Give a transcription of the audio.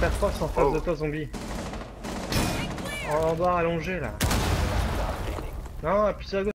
interface en face Oh. de toi, zombie. Oh, en bas allongé là. Non, appuie sur la gauche.